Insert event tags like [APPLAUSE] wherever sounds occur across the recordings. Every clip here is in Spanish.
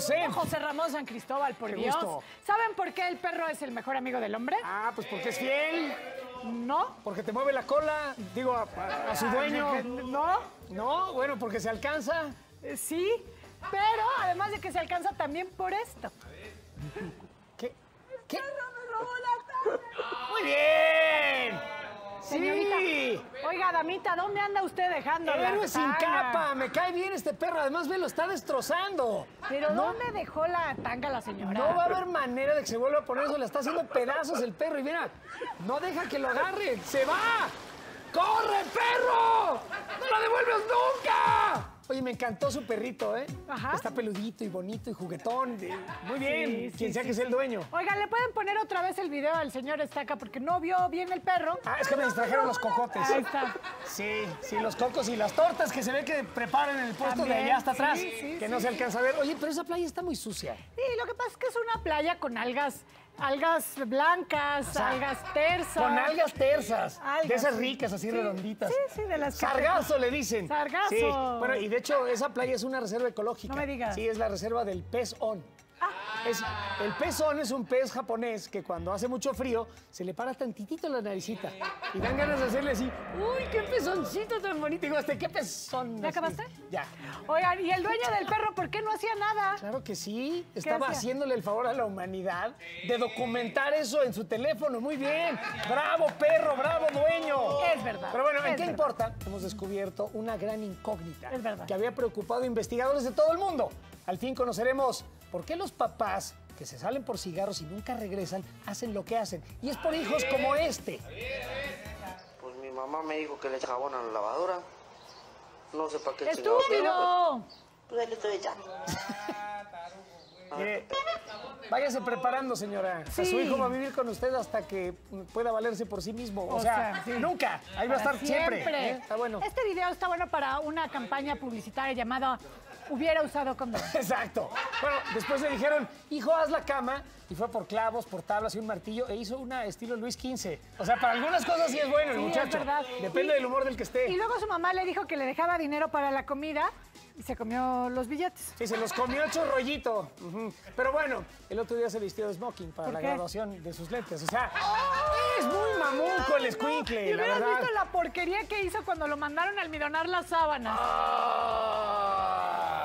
José Ramón San Cristóbal, por Dios. gusto. ¿Saben por qué el perro es el mejor amigo del hombre? Ah, pues porque es fiel, No. porque te mueve la cola, digo, a, a- a su dueño. No. No, bueno, porque se alcanza. Eh, Sí. Pero además de que se alcanza también por esto. ¿Qué? ¿Qué? Muy bien. Señorita. Sí. Oiga, damita, ¿dónde anda usted dejando la héroe sin capa, me cae bien este perro. Además, ve, lo está destrozando. ¿Pero no, dónde dejó la tanga la señora? no va a haber manera de que se vuelva a poner eso. Le está haciendo pedazos el perro. Y mira, no deja que lo agarre. ¡Se va! ¡Corre, perro! ¡No lo devuelves nunca! Oye, me encantó su perrito, ¿eh? Ajá. Está peludito y bonito y juguetón. Muy bien, Sí, sí, quien sea sí, que sea el dueño. Oigan, ¿le pueden poner otra vez el video al señor Estaca porque no vio bien el perro? Ah, es que me distrajeron los cocotes. Ahí está. Sí, sí, los cocos y las tortas que se ve que preparan en el puesto de allá hasta atrás, sí, que no se alcanza a ver. Oye, pero esa playa está muy sucia. Sí, lo que pasa es que es una playa con algas, algas blancas, sea, algas tersas. Con algas tersas, Algas, de esas ricas, así Sí, redonditas. sí, sí, de las que- Sargazo le dicen. Sargazo. Sí, bueno, y de hecho esa playa es una reserva ecológica. No me digas. Sí, es la reserva del pez on. Es, el pez on es un pez japonés que cuando hace mucho frío se le para tantitito la naricita y dan ganas de hacerle así, uy, qué pezoncito tan bonito. Y digo, ¿este qué pezón? ¿Ya acabaste? Ya. Oigan, ¿y el dueño del perro por qué no hacía nada? Claro que sí, estaba hacía? haciéndole el favor a la humanidad de documentar eso en su teléfono. Muy bien, bravo perro, bravo dueño. Es verdad, Pero bueno, ¿en qué verdad. importa? Hemos descubierto una gran incógnita Es verdad. que había preocupado a investigadores de todo el mundo. Al fin conoceremos por qué los papás que se salen por cigarros y nunca regresan hacen lo que hacen. Y es por hijos como este. Pues mi mamá me dijo que le eche jabón a la lavadora. No sé para qué ¡Estúpido! Pues ahí le estoy echando. Mire, [LAUGHS] váyase preparando, señora. Su hijo va a vivir con usted hasta que pueda valerse por sí mismo. O, O sea, sea, sí. nunca. Ahí va a estar siempre. ¿eh? Está bueno. Este video está bueno para una campaña publicitaria llamada Hubiera usado condón. [LAUGHS] Exacto. Bueno, después le dijeron, hijo, haz la cama. Y fue por clavos, por tablas y un martillo. E hizo una estilo Luis XV. O sea, para algunas cosas sí es bueno el Sí, es muchacho. verdad. Depende Y- del humor del que esté. Y luego su mamá le dijo que le dejaba dinero para la comida y se comió los billetes. Sí, se los comió hecho rollito. Pero bueno, el otro día se vistió de smoking para ¿Por la qué? graduación de sus lentes. O sea, es muy mamuco el escuincle, Y la hubieras visto la porquería que hizo cuando lo mandaron a almidonar las sábanas. Ah,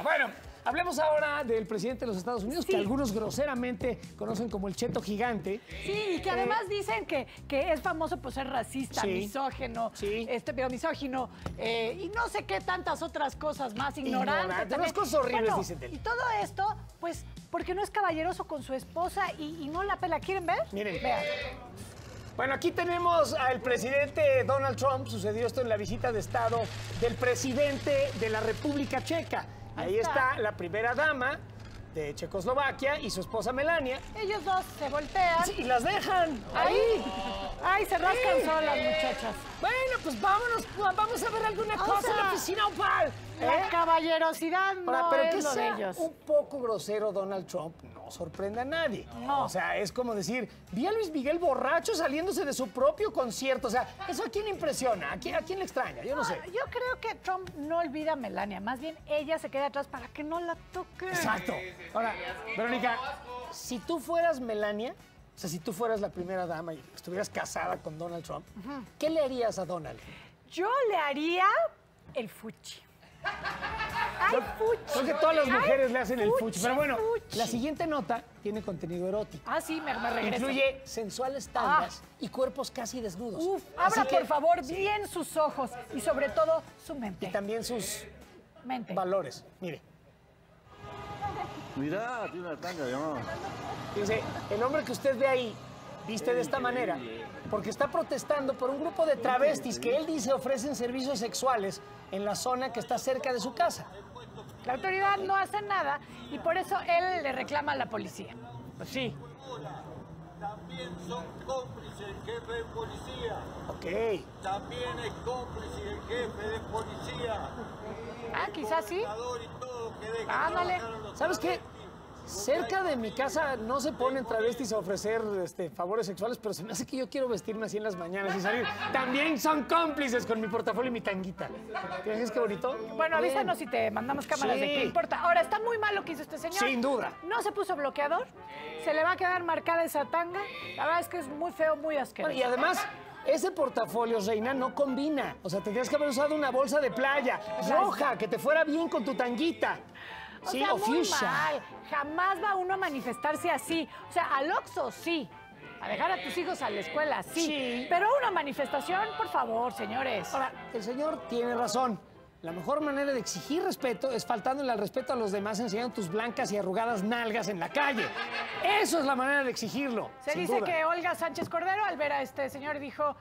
bueno, hablemos ahora del presidente de los Estados Unidos, Sí. que algunos groseramente conocen como el cheto gigante. Sí, y que además dicen que, que es famoso por ser racista, Sí. misógeno, Sí. este, misógino, eh, y no sé qué tantas otras cosas más, ignorante. Ignorante, unas cosas horribles Bueno, dicen de él. Y todo esto, pues, porque no es caballeroso con su esposa y, y no la pela. ¿Quieren ver? Miren. Vean. Bueno, aquí tenemos al presidente Donald Trump. Sucedió esto en la visita de Estado del presidente de la República Checa. Ahí Ahí está. está la primera dama de Checoslovaquia y su esposa Melania. Ellos dos se voltean. Sí, y las dejan ahí. Ay, se rascan Sí. solas, muchachas. Bueno, pues vámonos, vamos a ver alguna O cosa en la oficina opal. La ¿eh? caballerosidad no Ahora, pero es que lo de ellos. un poco grosero Donald Trump no sorprende a nadie. No. O sea, es como decir, vi a Luis Miguel borracho saliéndose de su propio concierto. O sea, ¿eso a quién impresiona? ¿A quién, a quién le extraña? Yo no sé. Yo creo que Trump no olvida a Melania, más bien ella se queda atrás para que no la toque. Exacto. Ahora, Verónica, si tú fueras Melania, o sea, si tú fueras la primera dama y estuvieras casada con Donald Trump, ¿qué le harías a Donald? Yo le haría el fuchi. Ay, fuchi. Creo que todas las Ay, mujeres le hacen el fuchi. Pero bueno, fuchi. la siguiente nota tiene contenido erótico. Ah, sí, me, me regreso. Incluye sensuales tangas y cuerpos casi desnudos. Uf, Así abra que- por favor bien sus ojos y sobre todo su mente. Y también sus mente. valores. Mire, Mirá, tiene una tanga de mamá. dice, el hombre que usted ve ahí viste de esta manera porque está protestando por un grupo de travestis que él dice ofrecen servicios sexuales en la zona que está cerca de su casa. La autoridad no hace nada y por eso él le reclama a la policía. Pues sí. También son cómplices el jefe de policía. Ok. También es cómplice el jefe de policía. Ah, quizás sí. Y todo que deja Ándale. ¿Sabes qué? Cerca de mi casa no se ponen travestis a ofrecer este, favores sexuales, pero se me hace que yo quiero vestirme así en las mañanas y salir. También son cómplices con mi portafolio y mi tanguita. ¿Te ves qué bonito? Bueno, avísanos si te mandamos cámaras de qué importa. Ahora, está muy mal lo que hizo este señor. Sin duda. No se puso bloqueador, se le va a quedar marcada esa tanga. La verdad es que es muy feo, muy asqueroso. Y además, ese portafolio, Reina, no combina. O sea, tendrías que haber usado una bolsa de playa roja, que te fuera bien con tu tanguita. O sí, sea, o muy fuchsia. mal. Jamás va uno a manifestarse así. O sea, al Oxxo sí. A dejar a tus hijos a la escuela sí. Sí. Pero una manifestación, por favor, señores. Ahora, el señor tiene razón. La mejor manera de exigir respeto es faltándole al respeto a los demás enseñando tus blancas y arrugadas nalgas en la calle. Eso es la manera de exigirlo. Se dice duda. que Olga Sánchez Cordero, al ver a este señor, dijo: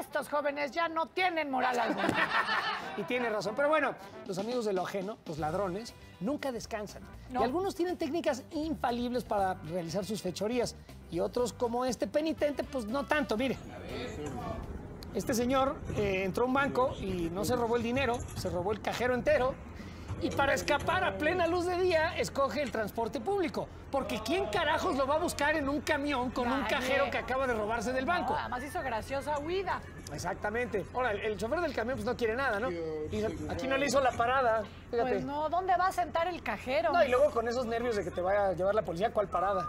Estos jóvenes ya no tienen moral alguna. [LAUGHS] Y tiene razón. Pero bueno, los amigos de lo ajeno, los ladrones, nunca descansan. No. Y algunos tienen técnicas infalibles para realizar sus fechorías. Y otros, como este penitente, pues no tanto. Mire. Este señor eh, entró a un banco y no se robó el dinero, se robó el cajero entero. Y para escapar a plena luz de día, escoge el transporte público. Porque ¿quién carajos lo va a buscar en un camión con un cajero que acaba de robarse del banco? No, además hizo graciosa huida. Exactamente. Ahora, el, el chofer del camión pues no quiere nada, ¿no? Dice, aquí no le hizo la parada. Fíjate. Pues no, ¿dónde va a sentar el cajero? No, y luego con esos nervios de que te vaya a llevar la policía, ¿cuál parada?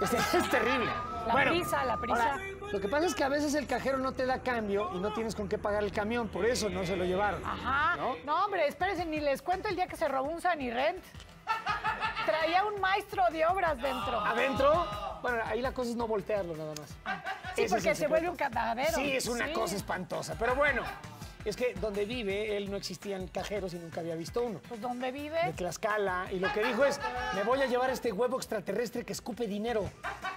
Es, es terrible. La prisa, la prisa. ahora, lo que pasa es que a veces el cajero no te da cambio y no tienes con qué pagar el camión, por eso no se lo llevaron. Ajá. ¿No? ¿No? hombre, espérense, ni les cuento el día que se robó un Sanirent. Traía un maestro de obras dentro. Adentro, bueno, ahí la cosa es no voltearlo nada más. Sí, Ese porque se vuelve un cadáver. Sí, es una Sí. cosa espantosa. Pero bueno, es que donde vive, él no existían cajeros y nunca había visto uno. Pues ¿dónde de vive? Tlaxcala y lo que dijo es, me voy a llevar este huevo extraterrestre que escupe dinero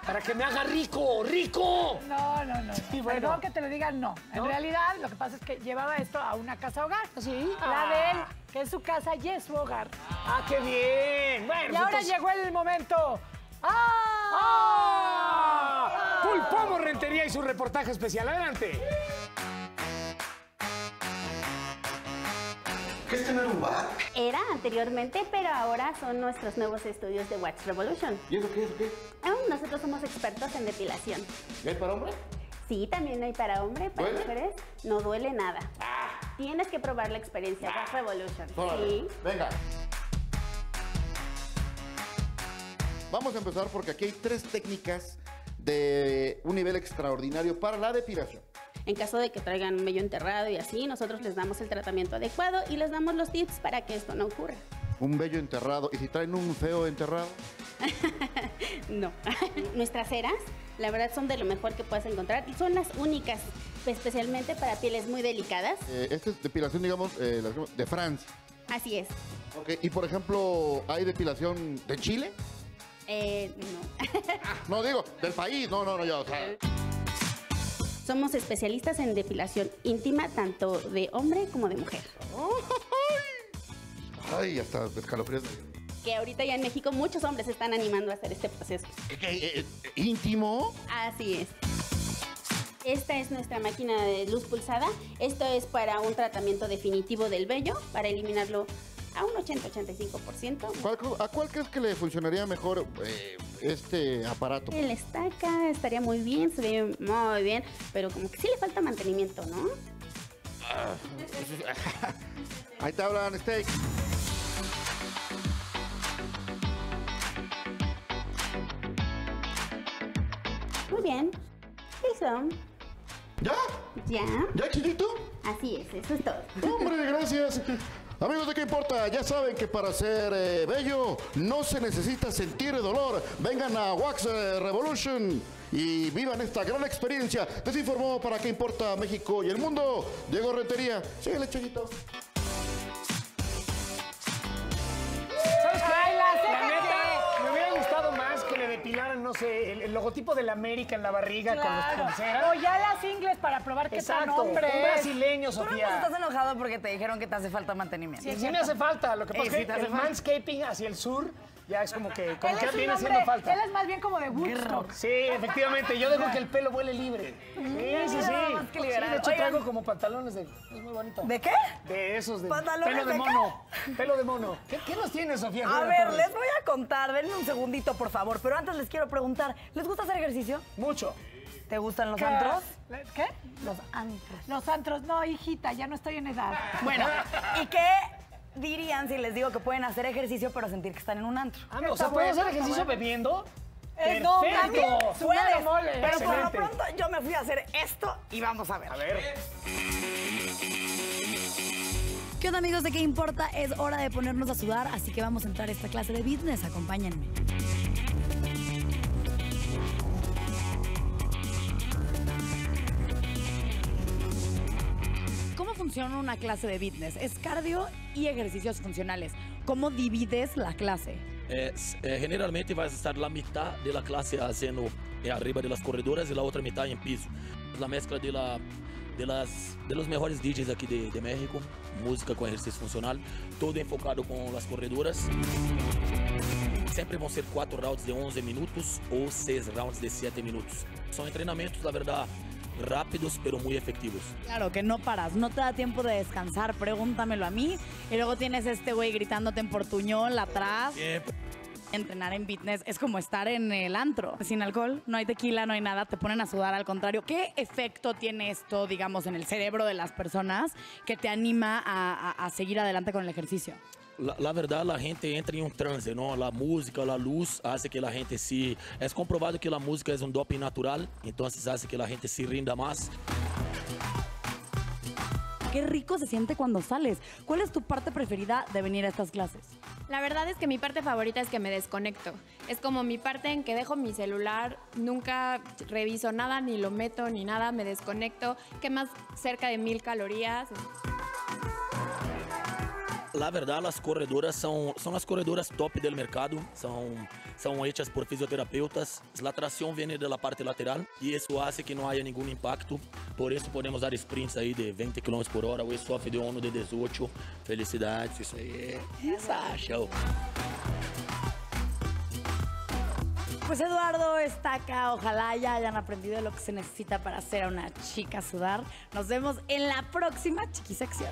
para que me haga rico, rico. No, no, no. [LAUGHS] Sí, bueno. Perdón que te lo digan, no. En realidad, lo que pasa es que llevaba esto a una casa hogar. ¿Ah, sí? La de él, que es su casa y es su hogar. Ah, qué bien. Bueno, Y pues ahora llegó el momento. ¡Ah! ¡Ah! Pulpomo Rentería y su reportaje especial. Adelante. ¿Qué es tener un bar? Era anteriormente, pero ahora son nuestros nuevos estudios de Wax Revolution. ¿Y eso qué es? ¿Qué? Ah, Nosotros somos expertos en depilación. ¿Y hay para hombre? Sí, también hay para hombre, para ¿Duele? mujeres. No duele nada. Tienes que probar la experiencia Wax Revolution. Órale, Sí. Venga. Vamos a empezar porque aquí hay tres técnicas de un nivel extraordinario para la depilación. En caso de que traigan un vello enterrado y así, nosotros les damos el tratamiento adecuado y les damos los tips para que esto no ocurra. Un bello enterrado. ¿Y si traen un feo enterrado? [LAUGHS] No. Nuestras ceras, la verdad, son de lo mejor que puedes encontrar y son las únicas, especialmente para pieles muy delicadas. Eh, esta es depilación, digamos, eh, de Francia. Así es. Ok, Y por ejemplo, ¿hay depilación de Chile? Eh, no. [LAUGHS] No, digo, del país. No, no, no, ya, o sea. Somos especialistas en depilación íntima, tanto de hombre como de mujer. Ay, hasta escalofríos. Que ahorita ya en México muchos hombres se están animando a hacer este proceso. ¿Qué, qué, eh, ¿Íntimo? Así es. Esta es nuestra máquina de luz pulsada. Esto es para un tratamiento definitivo del vello, para eliminarlo a un 80-85%. ¿Cuál- ¿A cuál crees que le funcionaría mejor eh, este aparato? El estaca estaría muy bien, se ve muy bien, pero como que sí le falta mantenimiento, ¿no? [LAUGHS] Ahí te hablan, Steak. Muy bien. Listo. ¿Ya? ¿Ya? ¿Ya, chiquito? Así es, eso es todo. Hombre, gracias. [LAUGHS] Amigos de qué importa, ya saben que para ser eh, bello no se necesita sentir dolor. Vengan a Wax eh, Revolution y vivan esta gran experiencia. Les informó para qué importa México y el mundo. Diego Rentería. Síguele, chiquito. Logotipo de la América en la barriga con los cera. O ya las ingles para probar qué tan Exacto, hombre un brasileño, Tú no Sofía. estás enojado porque te dijeron que te hace falta mantenimiento. Sí, sí me hace falta. Lo que pasa sí es te que hace el manscaping hacia el sur Ya es como que, como Él que viene haciendo falta. él es más bien como de Woodstock. Sí, efectivamente. Yo dejo que el pelo vuele libre. Sí, sí, sí. Sí, de hecho, traigo como pantalones de... Es muy bonito. ¿De qué? De esos, de ¿Pantalones pelo de, de qué? mono. Pelo de mono. ¿Qué, qué nos tiene, Sofía? A ver, les voy a contar, denme un segundito, por favor. Pero antes les quiero preguntar, ¿les gusta hacer ejercicio? Mucho. ¿Te gustan los ¿Qué? antros? ¿Qué? Los antros. Los antros. No, hijita, ya no estoy en edad. Bueno, [LAUGHS] ¿y qué dirían si les digo que pueden hacer ejercicio pero sentir que están en un antro? Ah, o sea, ¿puedo hacer ejercicio bebiendo? Eh, no, ¡Perfecto! también. Puedes, mole. pero por lo pronto yo me fui a hacer esto y vamos a ver. A ver. ¿Qué onda amigos de qué importa? Es hora de ponernos a sudar, así que vamos a entrar a esta clase de business. Acompáñenme. Funciona una clase de fitness? Es cardio y ejercicios funcionales. ¿Cómo divides la clase? S- é, generalmente vai estar la mitad de la clase haciendo eh, arriba de las corredoras y la otra mitad en piso. La mezcla de, la, de, las, de los mejores DJs aquí de, de México, música con ejercicio funcional, todo enfocado con las corredoras. Sempre vão ser quatro rounds de 11 minutos ou seis rounds de 7 minutos. São treinamentos, na verdade, rápidos, pero muy efectivos. Claro, que no paras, no te da tiempo de descansar, pregúntamelo a mí. Y luego tienes este güey gritándote en portuñol atrás. Siempre. Entrenar en fitness es como estar en el antro. Sin alcohol, no hay tequila, no hay nada, te ponen a sudar al contrario. ¿Qué efecto tiene esto, digamos, en el cerebro de las personas que te anima a, a- a seguir adelante con el ejercicio? La, la verdad, la gente entra en un trance, ¿no? La música, la luz hace que la gente se... Es comprobado que la música es un doping natural, entonces hace que la gente se rinda más. Qué rico se siente cuando sales. ¿Cuál es tu parte preferida de venir a estas clases? La verdad es que mi parte favorita es que me desconecto. Es como mi parte en que dejo mi celular, nunca reviso nada, ni lo meto, ni nada, me desconecto, quemas cerca de mil calorías. La verdad, las corredoras son, son las corredoras top del mercado, son, son hechas por fisioterapeutas. La tracción viene de parte lateral y eso hace que no haya ningún impacto. Por eso podemos dar sprints ahí de 20 km por hora, o soft de 1 de 18. Felicidades, isso aí é essa, show. Pues Eduardo está acá. Ojalá ya hayan aprendido lo que se necesita para hacer a una chica sudar. Nos vemos en la próxima chiquisección.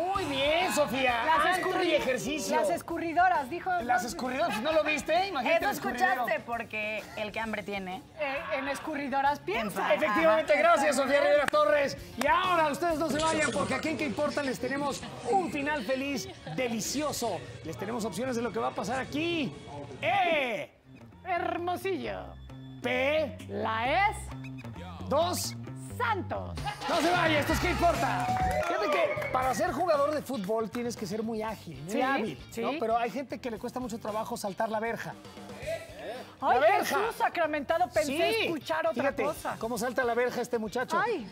Muy bien, Sofía. Las, escurri- y ejercicio. las escurridoras, dijo. Las escurridoras, ¿no lo viste? Imagínate Eso escuchaste porque el que hambre tiene. Eh, en escurridoras piensa. Efectivamente, gracias Sofía. Rivera Torres. Y ahora ustedes no se vayan porque aquí en ¿Qué importa? les tenemos un final feliz, delicioso. Les tenemos opciones de lo que va a pasar aquí. E, Hermosillo. P, La es dos. Santos. No se vaya, esto es ¿Qué importa? Fíjate que para ser jugador de fútbol tienes que ser muy ágil, muy Sí, hábil, ¿no? sí. Pero hay gente que le cuesta mucho trabajo saltar la verja. Ay, La verja. Jesús sacramentado, pensé Sí. escuchar otra Fíjate cosa. cómo salta la verja este muchacho. Ay,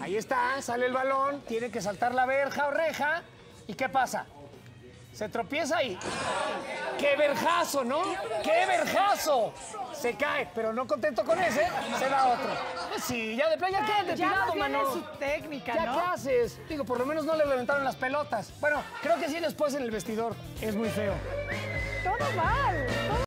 Ahí está, sale el balón, tiene que saltar la verja o reja. ¿Y qué pasa? Se tropieza ahí. ¡Qué verjazo, ¿no? ¡Qué verjazo! Se cae, pero no contento con ese, se da otro. Pues sí, ya de playa quédate ya tirado, más bien mano. es su técnica, ¿Ya ¿no? qué haces? Digo, por lo menos no le reventaron las pelotas. Bueno, creo que sí después en el vestidor. Es muy feo. Todo mal. todo